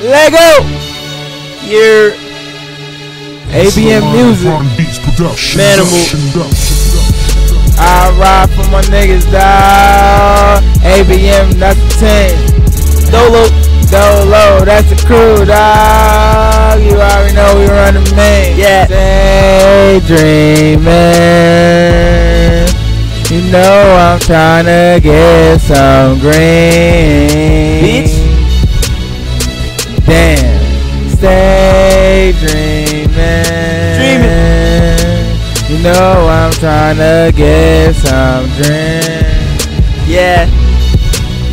Lego. Your ABM music. Manimal. I ride for my niggas, dawg. ABM, that's the 10. Dolo, Dolo, that's the crew, dawg. You already know we run the main. Yeah. Daydreaming. You know I'm trying to get some green. Bitch. Know I'm trying to get some drink. Yeah.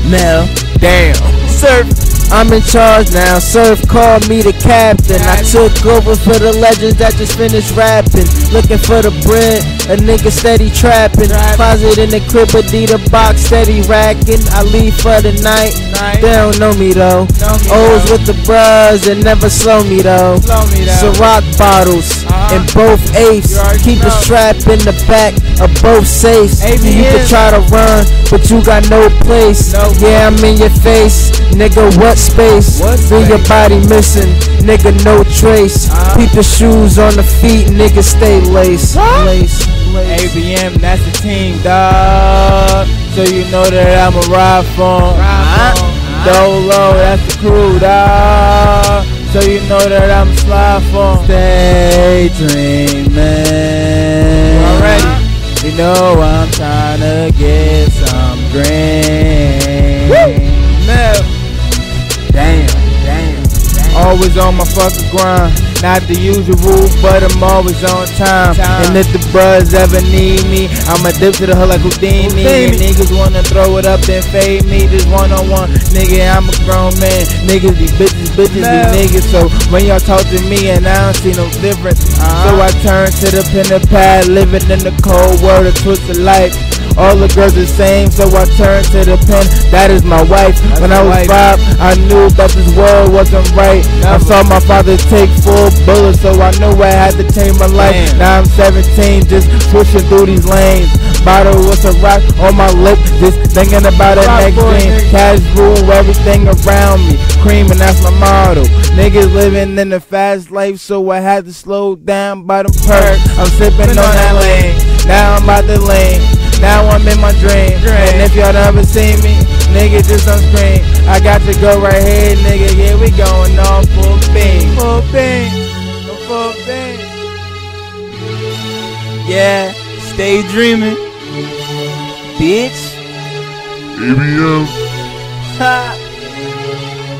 Mel. Damn. Surf. I'm in charge now. Surf called me the captain. I took over for the legends that just finished rapping. Looking for the bread, a nigga steady trapping. Closet in the crib, a the box steady racking. I leave for the night. They don't know me though. O's with the bros and never slow me though. Ciroc bottles in both apes. Keep a strap in the back of both safes. You can try to run, but you got no place. Yeah, I'm in your face, nigga. What space? Feel your body missing, nigga. No trace. Keep the shoes on the feet, nigga. Stay laced. lace, lace. ABM, that's the team, dog. So you know that I'm a ride for. Uh-huh. Dolo, that's the crew, dog. So you know that I'm a slide for. Stay dreaming. Already. You know I'm trying to get some green. Damn, damn, damn. Always on my fucking grind. Not the usual, but I'm always on time. And if the bros ever need me, I'ma dip to the hood like Houdini. And niggas wanna throw it up and fade me. Just one on one, nigga, I'm a grown man. Niggas be bitches, bitches be niggas. So when y'all talk to me and I don't see no difference. So I turn to the pen and pad, living in the cold world of twisted life. All the girls the same, so I turn to the pen. That is my wife. when I was five, I knew that this world wasn't right. I saw my father take full bullets, so I knew I had to change my life. Now I'm 17, just pushing through these lanes. Bottle with a rock on my lip, just thinking about the next thing. Cash rule everything around me. Cream, and that's my motto. Niggas living in the fast life, so I had to slow down by them perks. I'm sipping on that lane. Now I'm about to lane. Now I'm in my dream. And if y'all never seen me, nigga, just on screen. I got to go right here, nigga. Yeah, we going on full beam. Full beam. Full beam. Yeah. Stay dreaming. Bitch. ABM. Ha.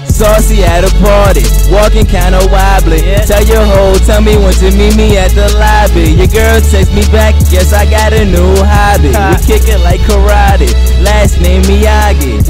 Saucy at a party, walking kinda wobbly. Tell your hoe, tell me when to meet me at the lobby. Your girl text me back, yes I got a new hobby. We kick it like karate, last name Miyagi.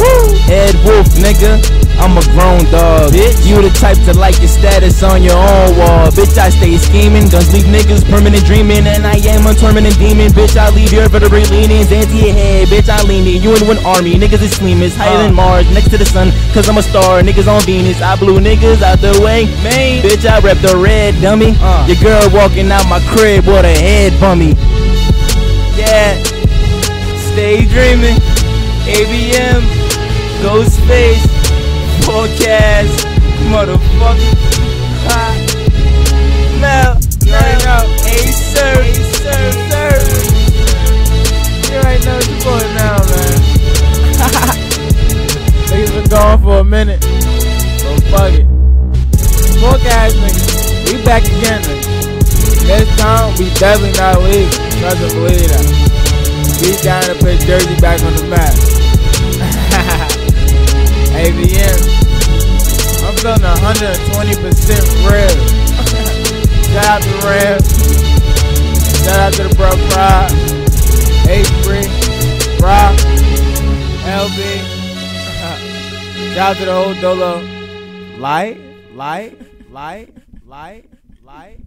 Head wolf, nigga. I'm a grown dog. Bitch, you the type to like your status on your own wall. Bitch, I stay scheming, guns leave niggas permanent dreaming, and I am a permanent demon. Bitch, I leave your vertebrae leaning, into your head. Bitch, I lean in you in one army. Niggas is schemers, higher than uh. Mars, next to the sun, cause I'm a star. Niggas on Venus, I blew niggas out the way. Man, bitch, I rep the red dummy. Uh. Your girl walking out my crib with a head bummy. Yeah, stay dreaming. ABM, Ghostface, Forecast, motherfucker. Mel, you already know. A-Sir, A-Sir, Sir. You already know what your boy now, man. Niggas been gone for a minute. So fuck it. Forecast, nigga. We back again, nigga. This time, we definitely not leaving. Trust and believe that. We down to put Jersey back on the map. 120% real. Shout out to Rev. Shout out to the bro Pride. H3. Rock. LB. Shout out to the whole Dolo. Light, light, light, light, light.